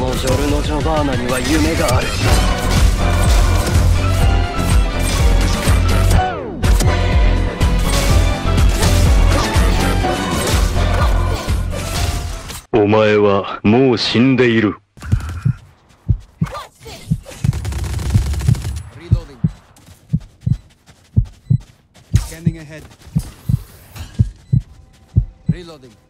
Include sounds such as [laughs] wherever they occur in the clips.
このジョルノ・ジョバーナには夢があるお前はもう死んでいる。Reloading.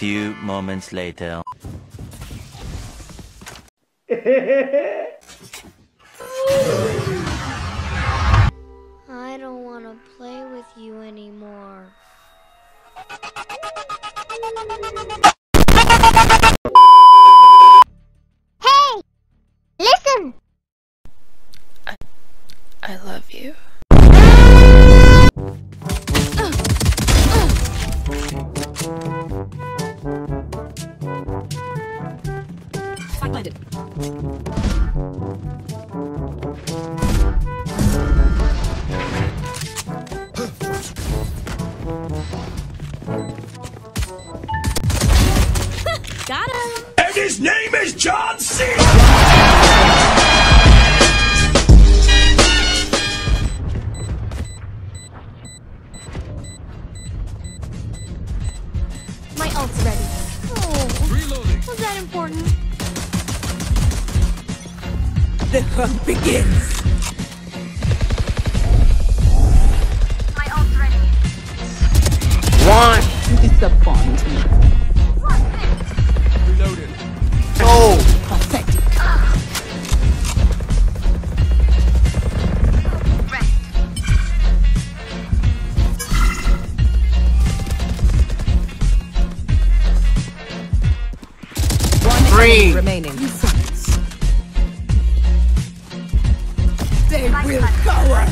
few moments later. [laughs] Got him! And his name is John C. The hunt begins. My ult's ready. One. Disappoint me. Reloaded. Oh, pathetic. One enemy remaining. They will cover.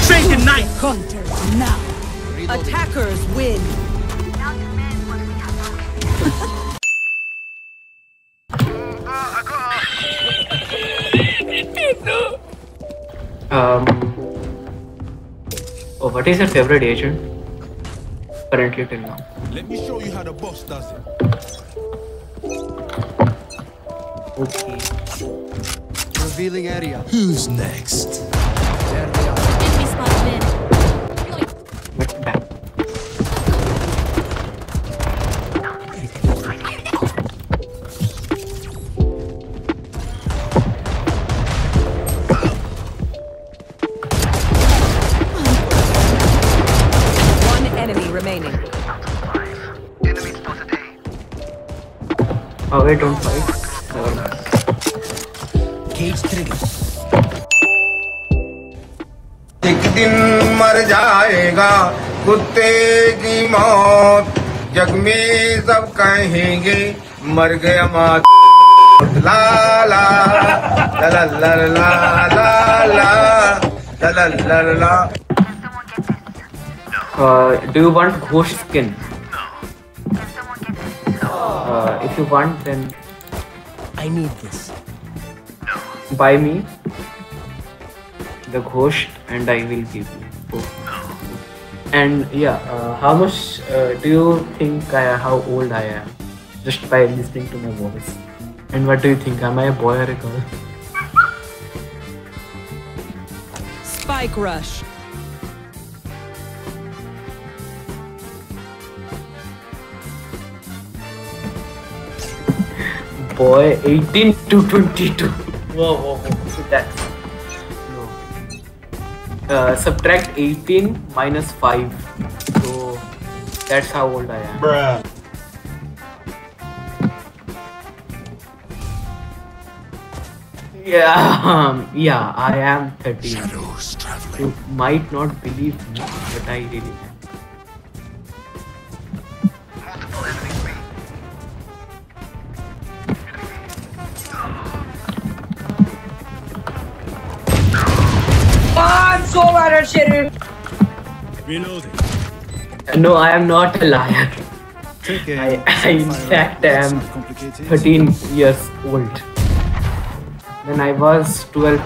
Straight. Hunters now. Attackers win. Um, oh, what is your favorite agent? Currently till now. Let me show you how the boss does it. Okay. Revealing area. Who's next? There they are. Enemy spotted in. But. One enemy remaining. Oh wait, don't fight. Mind. Cage trigger. एक दिन मर जाएगा कुत्ते की मौत जग में सब कहेंगे मर गया माँ ला ला ला ला ला ला ला ला ला ला ला ला Uh, do you want ghost skin? Uh, if you want, then I need this. buy me the ghost, and I will give you. both. And yeah, uh, how much uh, do you think I how old I am? Just by listening to my voice. And what do you think? Am I a boy or a girl? Spike rush. Boy, 18 to 22. Whoa, whoa, whoa. So that's no. Uh, subtract 18 minus 5. So that's how old I am. Bruh. Yeah, um, yeah, I am 13. You might not believe me, but I really am. So bad at shit. Reloading. No, I am not a liar. Take I, I in fact am 13 years old. When I was 12,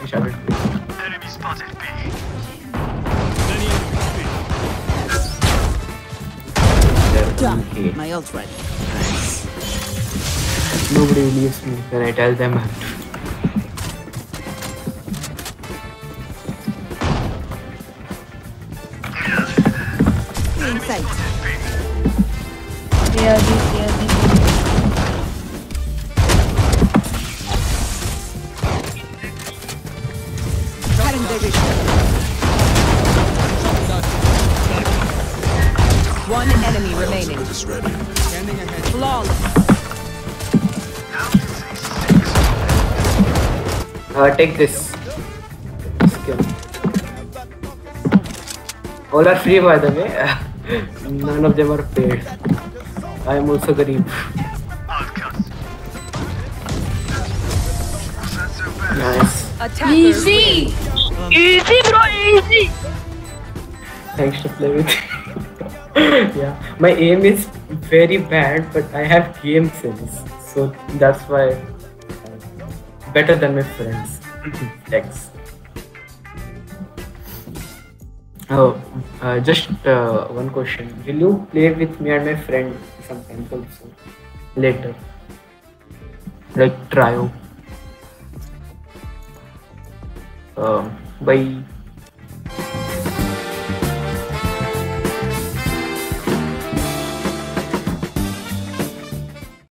I started playing. Enemy spotted B. They're okay. My ult ready. Nobody believes me when I tell them. Cutting their vision. One enemy remaining. Standing ahead. Uh, take this. All are free by the way. [laughs] None of them are paid. I am also Garib. Nice. Attackers Easy! Easy, bro, easy! Thanks to play with. yeah, my aim is very bad, but I have game sense, so that's why I'm better than my friends. [laughs] Thanks. Oh, uh, just uh, one question. Will you play with me and my friend sometimes also later? Like trio. Um, by